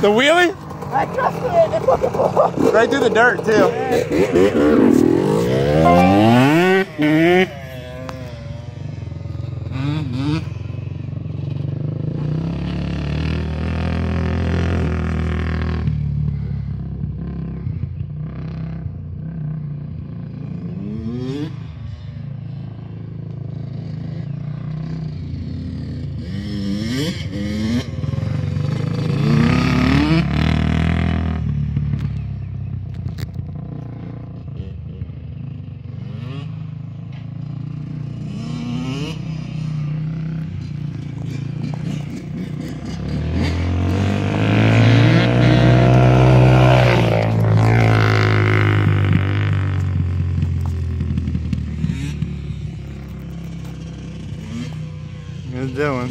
The wheelie? I trust it. Right through the dirt, too. Где он?